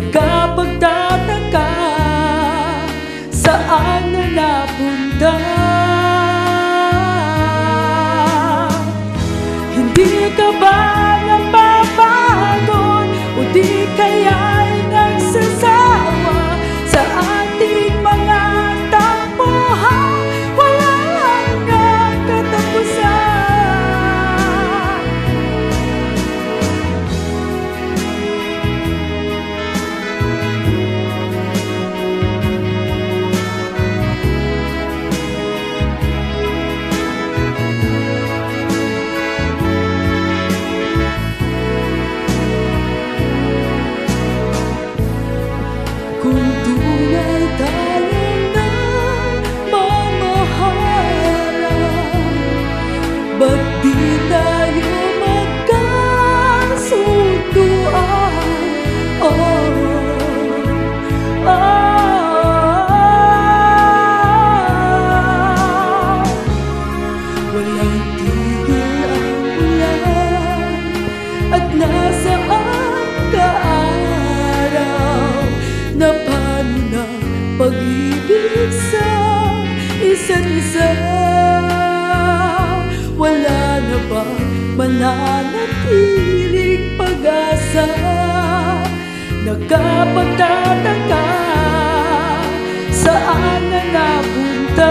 Nagkapagtataka Saan na napunta mananatiling pag-asa. Nagkapagtataka saan na napunta